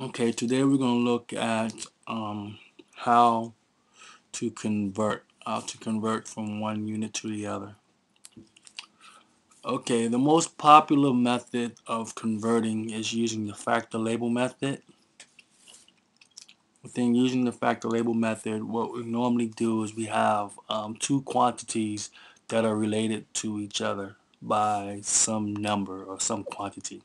Okay, today we're going to look at um, how to convert, how to convert from one unit to the other. Okay, the most popular method of converting is using the factor label method. Within using the factor label method, what we normally do is we have um, two quantities that are related to each other by some number or some quantity.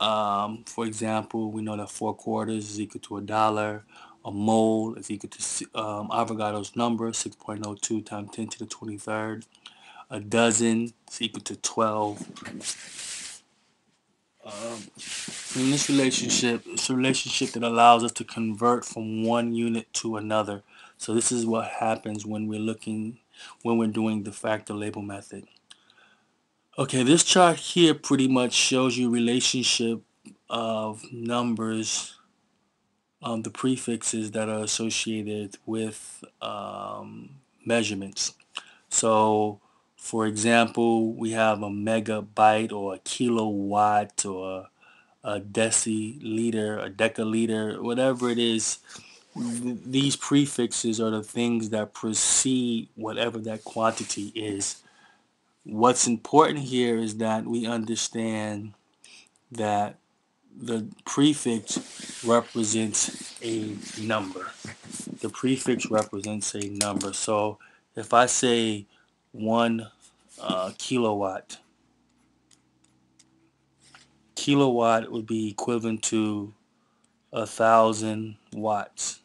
Um, for example, we know that four quarters is equal to a dollar. A mole is equal to um, Avogadro's number, 6.02 times 10 to the 23rd. A dozen is equal to 12. Um, in this relationship, it's a relationship that allows us to convert from one unit to another. So this is what happens when we're looking, when we're doing the factor label method. Okay, this chart here pretty much shows you relationship of numbers, um, the prefixes that are associated with um, measurements. So, for example, we have a megabyte or a kilowatt or a deciliter, a decaliter, whatever it is. Th these prefixes are the things that precede whatever that quantity is. What's important here is that we understand that the prefix represents a number. The prefix represents a number. So if I say one uh, kilowatt, kilowatt would be equivalent to a thousand watts.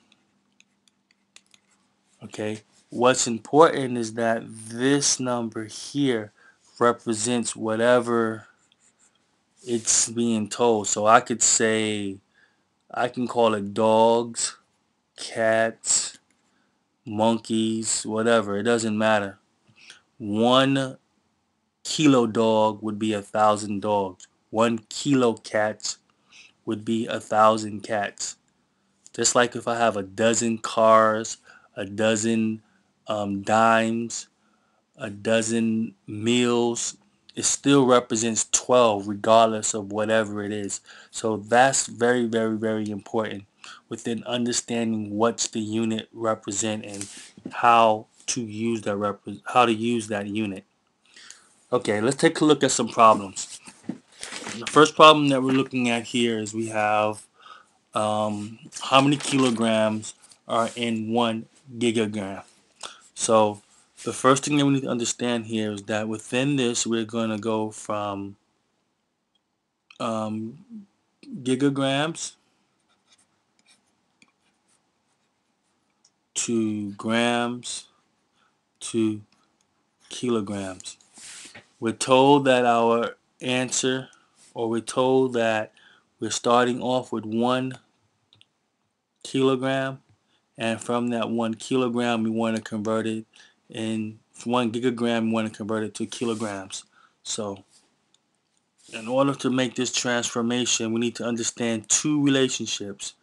Okay, What's important is that this number here represents whatever it's being told. So I could say, I can call it dogs, cats, monkeys, whatever. It doesn't matter. One kilo dog would be a thousand dogs. One kilo cats would be a thousand cats. Just like if I have a dozen cars, a dozen um, dimes, a dozen meals, it still represents 12 regardless of whatever it is. So that's very, very, very important within understanding what's the unit represent and how to use that rep how to use that unit. Okay, let's take a look at some problems. The first problem that we're looking at here is we have um, how many kilograms are in one gigagram. So the first thing that we need to understand here is that within this we're going to go from um, gigagrams to grams to kilograms. We're told that our answer or we're told that we're starting off with one kilogram and from that one kilogram we want to convert it in one gigagram we want to convert it to kilograms. So in order to make this transformation we need to understand two relationships.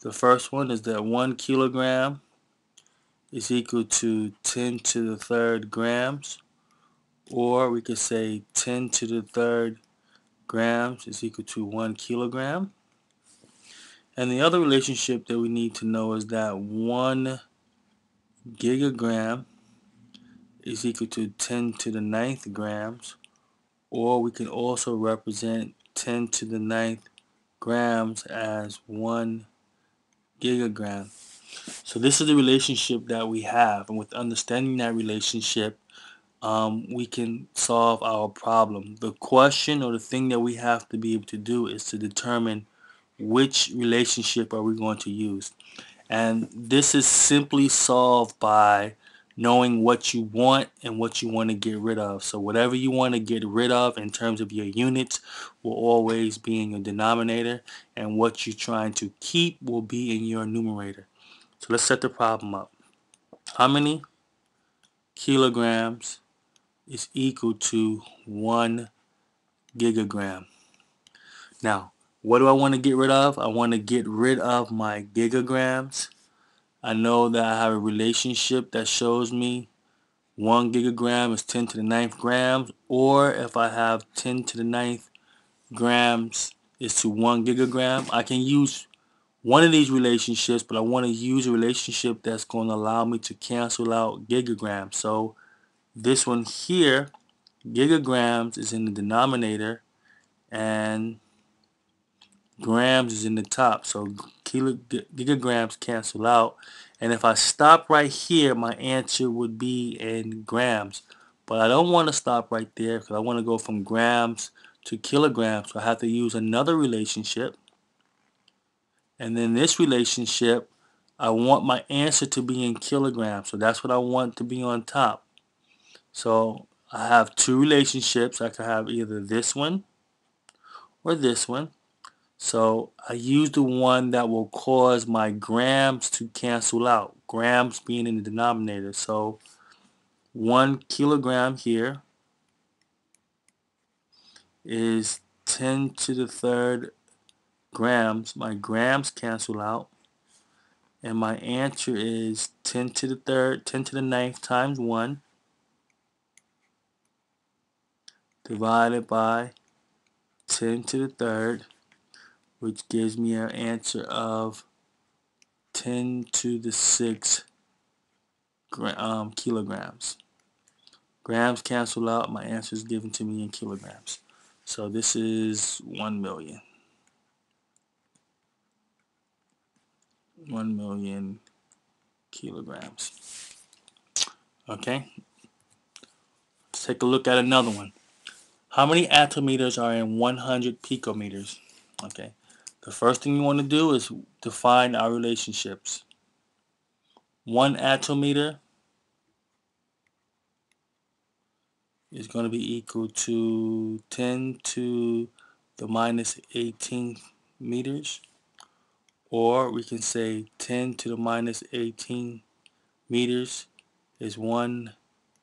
The first one is that one kilogram is equal to 10 to the third grams or we could say 10 to the third grams is equal to one kilogram and the other relationship that we need to know is that 1 gigagram is equal to 10 to the ninth grams, or we can also represent 10 to the ninth grams as 1 gigagram. So this is the relationship that we have, and with understanding that relationship, um, we can solve our problem. The question or the thing that we have to be able to do is to determine which relationship are we going to use? And this is simply solved by knowing what you want and what you want to get rid of. So whatever you want to get rid of in terms of your units will always be in your denominator and what you're trying to keep will be in your numerator. So let's set the problem up. How many kilograms is equal to one gigagram? Now what do I want to get rid of? I want to get rid of my gigagrams. I know that I have a relationship that shows me 1 gigagram is 10 to the ninth grams or if I have 10 to the ninth grams is to 1 gigagram I can use one of these relationships, but I want to use a relationship that's going to allow me to cancel out gigagrams. So this one here, gigagrams is in the denominator and grams is in the top. So kilo, gigagrams cancel out. And if I stop right here, my answer would be in grams. But I don't want to stop right there because I want to go from grams to kilograms. So I have to use another relationship. And then this relationship, I want my answer to be in kilograms. So that's what I want to be on top. So I have two relationships. I could have either this one or this one. So I use the one that will cause my grams to cancel out. Grams being in the denominator. So one kilogram here is 10 to the third grams. My grams cancel out. And my answer is 10 to the third, 10 to the ninth times 1 divided by 10 to the third, which gives me an answer of 10 to the 6 um, kilograms. Grams cancel out, my answer is given to me in kilograms. So this is 1 million. 1 million kilograms. Okay, let's take a look at another one. How many attometers are in 100 picometers? Okay, the first thing you want to do is define our relationships. One attometer is going to be equal to 10 to the minus 18 meters or we can say 10 to the minus 18 meters is one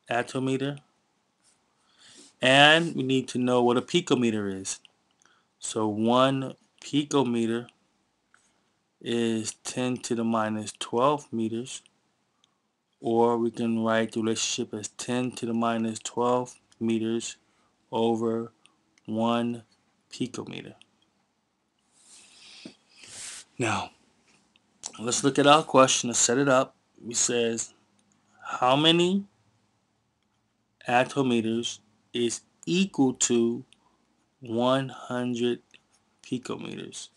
attometer and we need to know what a picometer is so one picometer is 10 to the minus 12 meters or we can write the relationship as 10 to the minus 12 meters over 1 picometer. Now, let's look at our question to set it up. It says, how many attometers is equal to 100 picometers?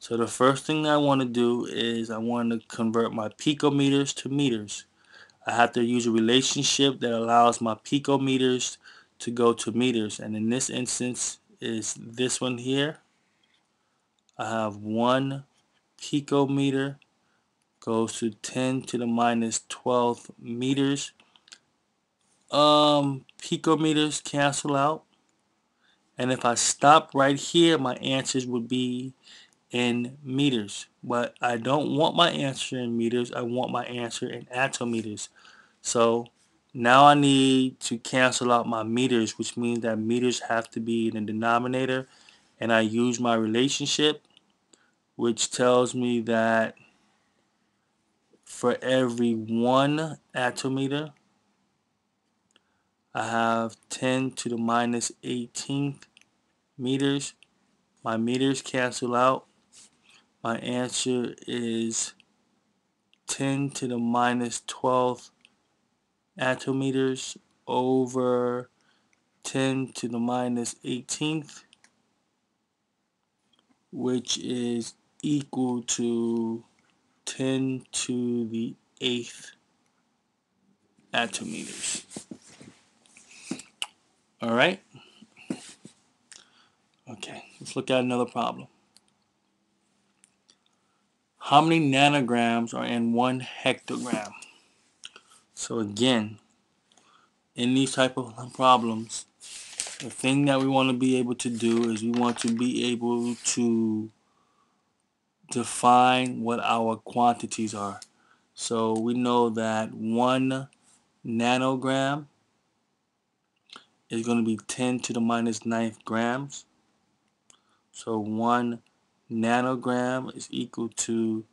So the first thing I want to do is I want to convert my picometers to meters. I have to use a relationship that allows my picometers to go to meters. And in this instance is this one here. I have one picometer goes to 10 to the minus 12 meters. Um, picometers cancel out. And if I stop right here, my answers would be in meters. But I don't want my answer in meters. I want my answer in attometers. So now I need to cancel out my meters, which means that meters have to be in the denominator. And I use my relationship, which tells me that for every one attometer, I have 10 to the minus 18th meters. My meters cancel out. My answer is 10 to the minus 12th attometers over 10 to the minus 18th, which is equal to 10 to the 8th attometers. All right. Okay, let's look at another problem. How many nanograms are in one hectogram? So again, in these type of problems, the thing that we want to be able to do is we want to be able to define what our quantities are. So we know that one nanogram is going to be 10 to the minus ninth grams. So one nanogram is equal to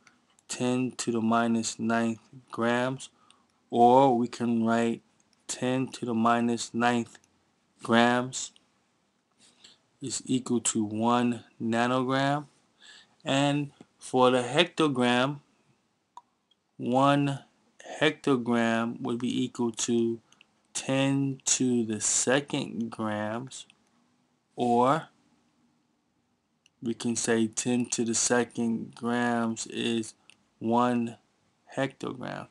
10 to the minus ninth grams or we can write 10 to the minus ninth grams is equal to 1 nanogram. And For the hectogram, one hectogram would be equal to 10 to the second grams, or we can say 10 to the second grams is one hectogram.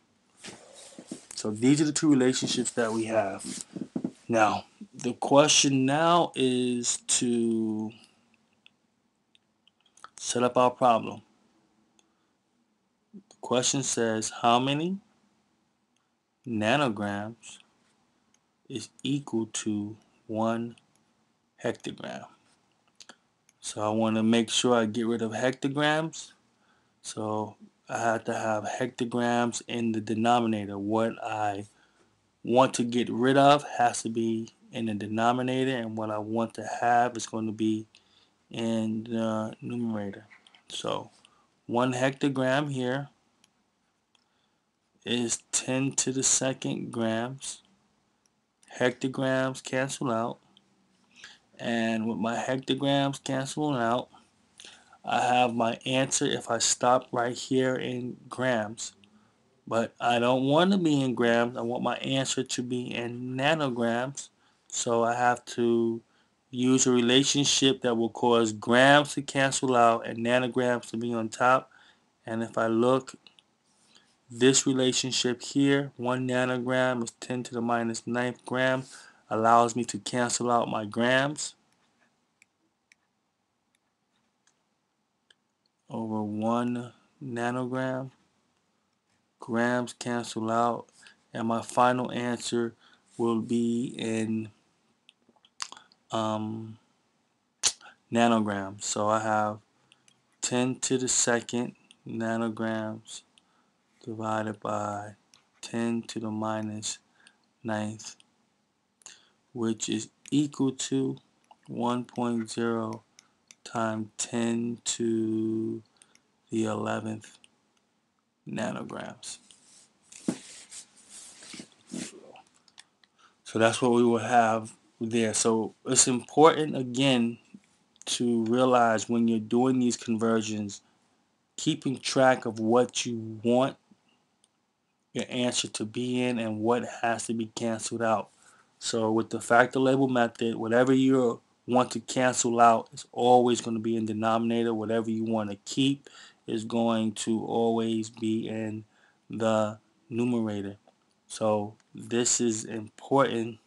So these are the two relationships that we have. Now, the question now is to set up our problem. The question says how many nanograms is equal to one hectogram. So I want to make sure I get rid of hectograms. So I have to have hectograms in the denominator. What I want to get rid of has to be in the denominator and what I want to have is going to be in the numerator. So one hectogram here is 10 to the second grams. Hectograms cancel out. And with my hectograms canceling out, I have my answer if I stop right here in grams. But I don't want to be in grams. I want my answer to be in nanograms. So I have to use a relationship that will cause grams to cancel out and nanograms to be on top. And if I look, this relationship here, 1 nanogram is 10 to the minus 9th gram, allows me to cancel out my grams. over 1 nanogram. Grams cancel out. And my final answer will be in um, nanograms. So I have 10 to the second nanograms divided by 10 to the minus ninth, which is equal to 1.0 times 10 to the 11th nanograms. So that's what we will have there. So it's important again to realize when you're doing these conversions, keeping track of what you want your answer to be in and what has to be canceled out. So with the factor label method, whatever you want to cancel out is always going to be in denominator. Whatever you want to keep is going to always be in the numerator. So this is important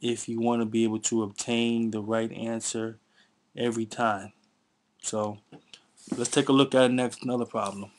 if you want to be able to obtain the right answer every time. So let's take a look at next another problem.